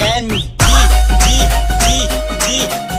and me. G, G, G, G.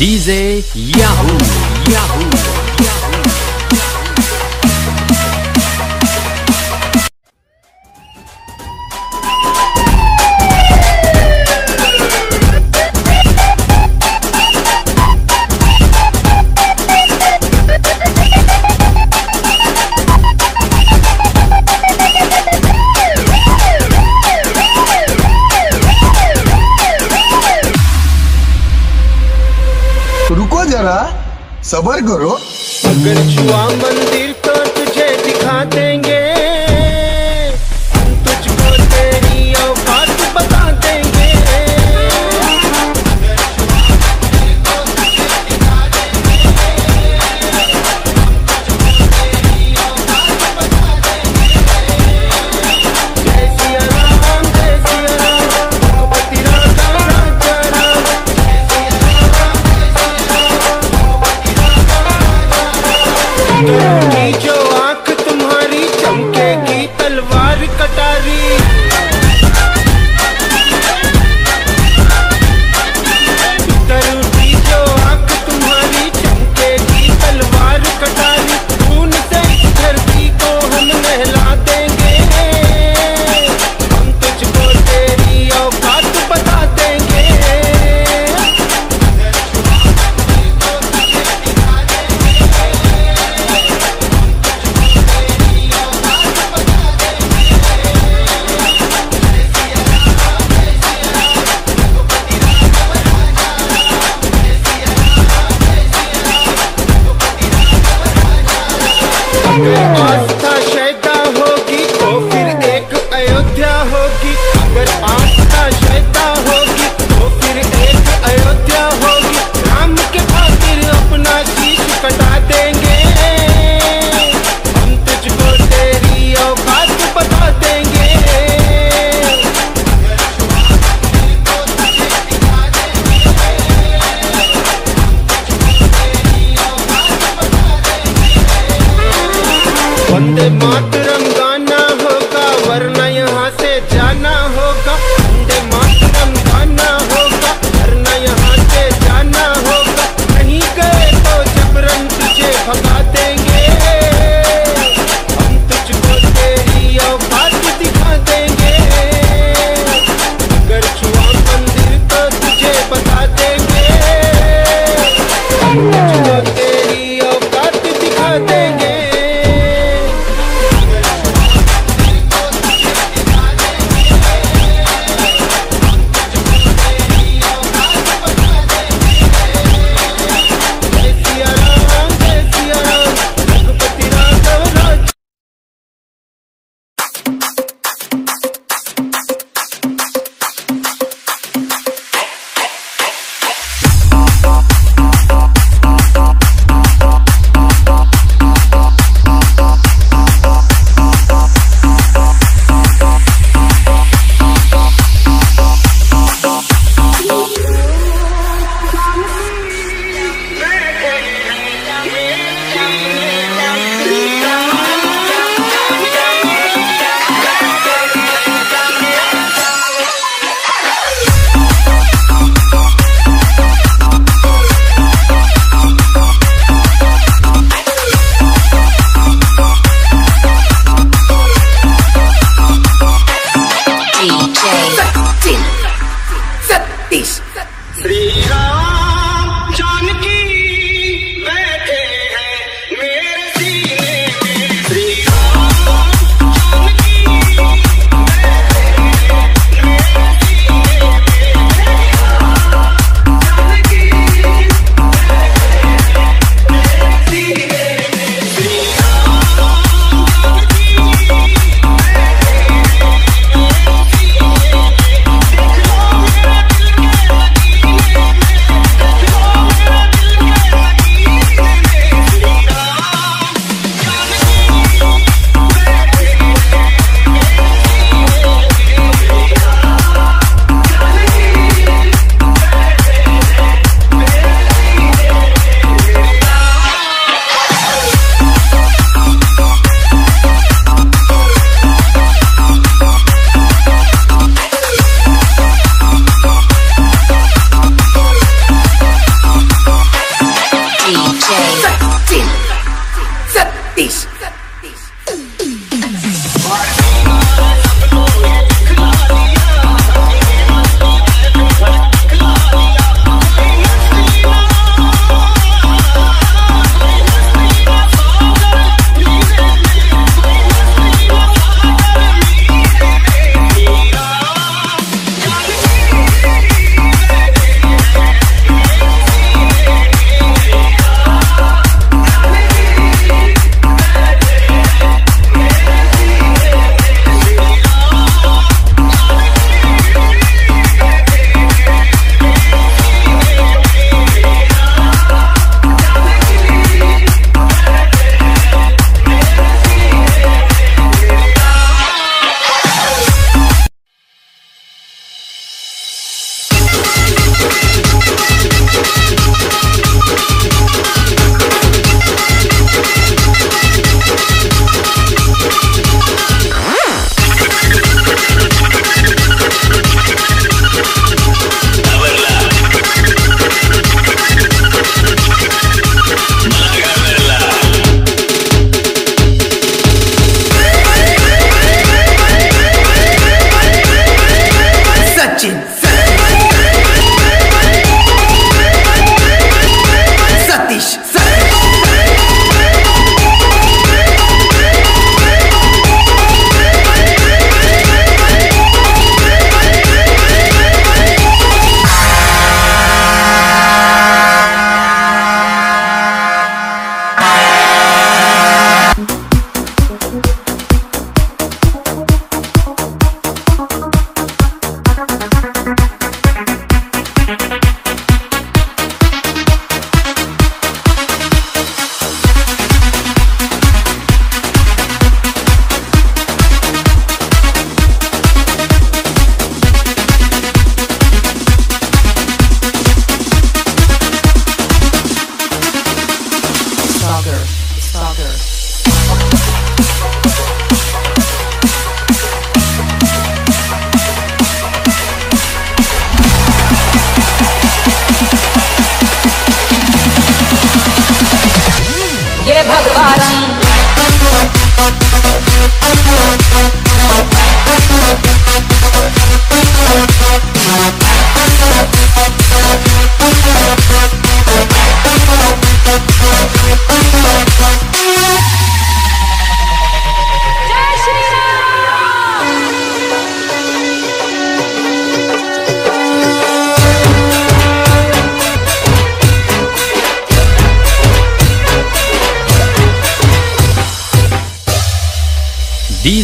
DJ Yahoo! Yahoo! जरा सबर करो। अगर मंदिर तो तुझे दिखा देंगे Yeah.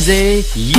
Yahoo!